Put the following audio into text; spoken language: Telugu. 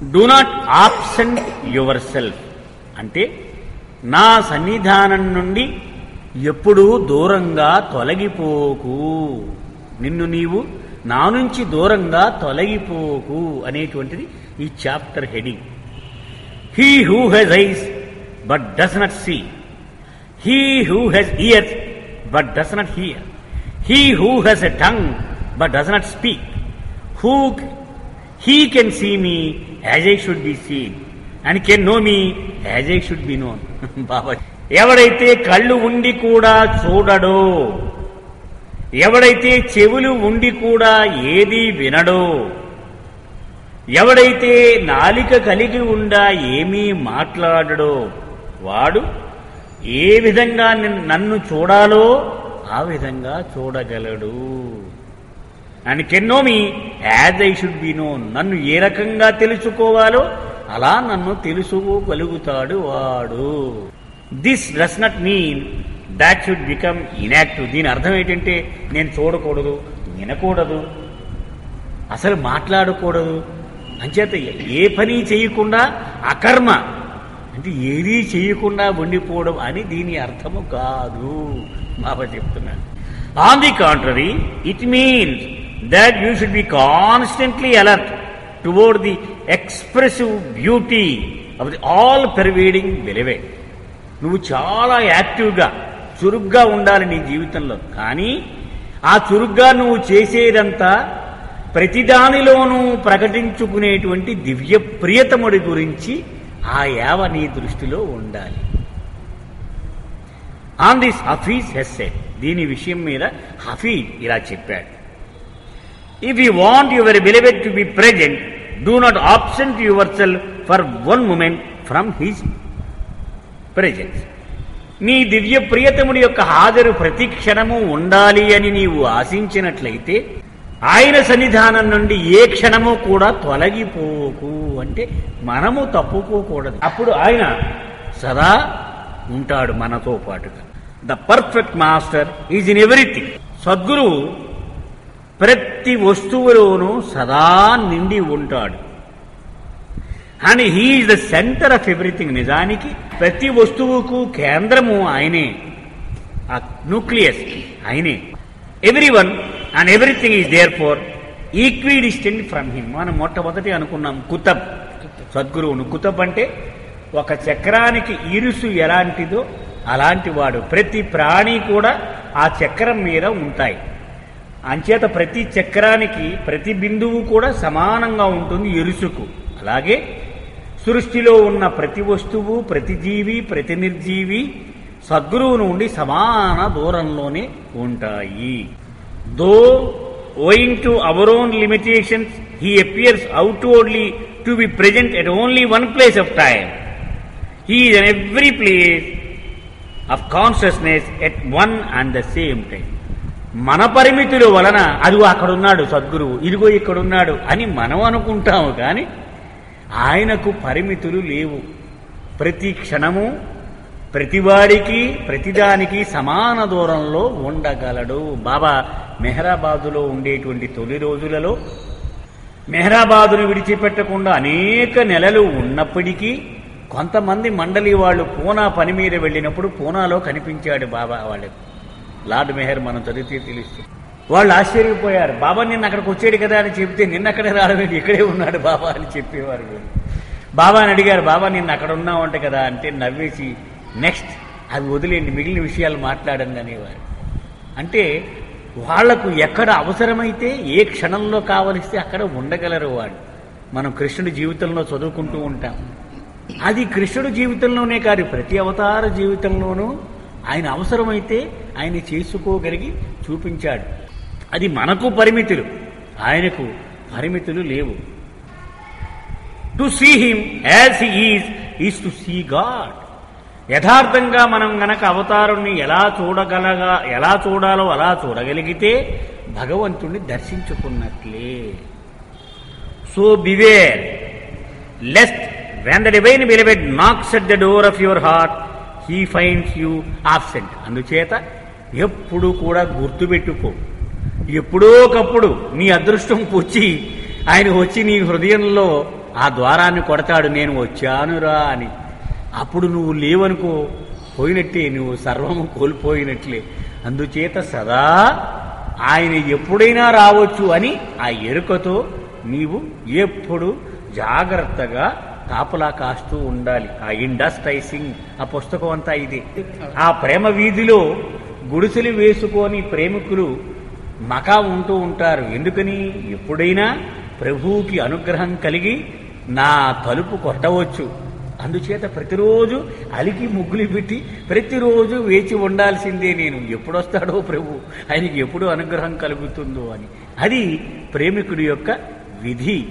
Do not absent yourself అంటే నా సన్నిధానం నుండి ఎప్పుడూ దూరంగా తొలగిపోకు. నిన్ను నీవు నా నుంచి దూరంగా తొలగిపోకు అనేటువంటిది ఈ chapter heading he who has eyes but does not see he who has ears but does not hear he who has a tongue but does not speak who he can see me as I should be seen and can know me as I should be known Baba. ఎవడైతే కళ్ళు ఉండి కూడా చూడడో ఎవడైతే చెవులు ఉండి కూడా ఏది వినడో ఎవడైతే నాలిక కలిగి ఉండా ఏమీ మాట్లాడడో వాడు ఏ విధంగా నన్ను చూడాలో ఆ విధంగా చూడగలడు. And can know me as I should be know నన్ను ఏ రకంగా తెలుసుకోవాలో అలా నన్ను తెలుసుకోగలుగుతాడు వాడు. This does not mean that should become inactive దీని అర్థం ఏంటంటే నేను చూడకూడదు వినకూడదు అసలు మాట్లాడకూడదు. అంచేత ఏ పని చేయకుండా అకర్మ అంటే ఏదీ చేయకుండా ఉండిపోవడం అని దీని అర్థము కాదు. బాబా చెప్తున్నాను on the contrary it means that you should be constantly alert toward the expressive beauty of the all pervading వెలివే నువ్వు చాలా యాక్టివ్గా చురుగ్గా ఉండాలి నీ జీవితంలో. కానీ ఆ చురుగ్గా నువ్వు చేసేదంతా ప్రతిదానిలోనూ ప్రకటించుకునేటువంటి దివ్య ప్రియతముడి గురించి ఆ యావ నీ దృష్టిలో ఉండాలి. ఆన్ దిస్ హఫీజ్ హెస్సే దీని విషయం మీద హఫీజ్ ఇలా చెప్పాడు. If you want your beloved to be present do not absent yourself for one moment from his presence నీ దివ్య ప్రియతముడి యొక్క హాజరు ప్రతి క్షణము ఉండాలి అని నీవు ఆశించినట్లయితే ఆయన సన్నిధానం నుండి ఏ క్షణము కూడా తొలగిపోకు అంటే మనము తప్పుకోకూడదు. అప్పుడు ఆయన సదా ఉంటాడు మనతో పాటుగా. The perfect master is in everything సద్గురువు ప్రతి వస్తువులోనూ సదా నిండి ఉంటాడు. And he is the centre of everything నిజానికి. ప్రతి వస్తువుకు కేంద్రము ఆయనే. ఆ న్యూక్లియస్ ఆయనే. Everyone and everything is therefore equidistant from him. మనం మొట్టమొదటి అనుకున్నాం కుతబ్. సద్గురువును కుతబ్ అంటే ఒక చక్రానికి ఇరుసు ఎలాంటిదో అలాంటి వాడు. ప్రతి ప్రాణి కూడా ఆ చక్రం మీద ఉంటాయి. అంచేత ప్రతి చక్రానికి ప్రతి బిందువు కూడా సమానంగా ఉంటుంది ఇరుసుకు అలాగే సృష్టిలో ఉన్న ప్రతి వస్తువు ప్రతి జీవి ప్రతి నిర్జీవి సద్గురువు నుండి సమాన దూరంలోనే ఉంటాయి. Though owing to our own limitations he appears outwardly to be present at only one place of time he is in every place of consciousness at one and the same time మన పరిమితుల వలన అదిగో అక్కడున్నాడు సద్గురువు ఇదిగో ఇక్కడున్నాడు అని మనం అనుకుంటాము కానీ ఆయనకు పరిమితులు లేవు. ప్రతి క్షణము ప్రతివాడికి ప్రతిదానికి సమాన దూరంలో ఉండగలడు. బాబా మెహరాబాదులో ఉండేటువంటి తొలి రోజులలో మెహరాబాదును విడిచిపెట్టకుండా అనేక నెలలు ఉన్నప్పటికీ కొంతమంది మండలి వాళ్ళు పూనా పని మీద వెళ్ళినప్పుడు పూనాలో కనిపించాడు బాబా వాళ్ళకు. లార్డ్ మెహర్ మనం చదివితే తెలుస్తుంది వాళ్ళు ఆశ్చర్యపోయారు. బాబా నిన్న అక్కడికి వచ్చాడు కదా అని చెప్తే నిన్న అక్కడే రావడం ఇక్కడే ఉన్నాడు బాబా అని చెప్పేవారు బాబా అని అడిగారు బాబా నిన్న అక్కడ ఉన్నావంట కదా అంటే నవ్వేసి నెక్స్ట్ అది వదిలేండి మిగిలిన విషయాలు మాట్లాడండి అనేవారు. అంటే వాళ్ళకు ఎక్కడ అవసరమైతే ఏ క్షణంలో కావలిస్తే అక్కడ ఉండగలరు వాళ్ళు. మనం కృష్ణుడి జీవితంలో చదువుకుంటూ ఉంటాం. అది కృష్ణుడి జీవితంలోనే కాదు ప్రతి అవతార జీవితంలోనూ ఆయన అవసరమైతే ఆయన చేసుకోగలిగి చూపించాడు. అది మనకు పరిమితులు. ఆయనకు పరిమితులు లేవు. To see him as he is is to see God. యథార్థంగా మనం గనక అవతారుణ్ణి ఎలా చూడగలగా ఎలా చూడాలో అలా చూడగలిగితే భగవంతుణ్ణి దర్శించుకున్నట్లే. So beware lest when the divine beloved knocks at the door of your heart he finds you absent. అందుచేత ఎప్పుడు కూడా గుర్తుపెట్టుకో. ఎప్పుడో ఒకప్పుడు నీ అదృష్టం వచ్చి ఆయన వచ్చి నీ హృదయంలో ఆ ద్వారాన్ని కొడతాడు నేను వచ్చానురా అని. అప్పుడు నువ్వు లేవనుకో పోయినట్టే నువ్వు సర్వము కోల్పోయినట్లే. అందుచేత సదా ఆయన ఎప్పుడైనా రావచ్చు అని ఆ ఎరుకతో నీవు ఎప్పుడు జాగ్రత్తగా కాపలా కాస్తూ ఉండాలి. ఆ ఇండస్ట్రైసింగ్ ఆ పుస్తకం అంతా ఇది. ఆ ప్రేమ వీధిలో గుడిసెలు వేసుకొని ప్రేమికులు మకా ఉంటూ ఉంటారు. ఎందుకని? ఎప్పుడైనా ప్రభువుకి అనుగ్రహం కలిగి నా తలుపు కొట్టవచ్చు. అందుచేత ప్రతిరోజు అలికి ముగ్గులు పెట్టి ప్రతిరోజు వేచి ఉండాల్సిందే నేను. ఎప్పుడొస్తాడో ప్రభు ఆయనకి ఎప్పుడు అనుగ్రహం కలుగుతుందో అని. అది ప్రేమికుడి యొక్క విధి.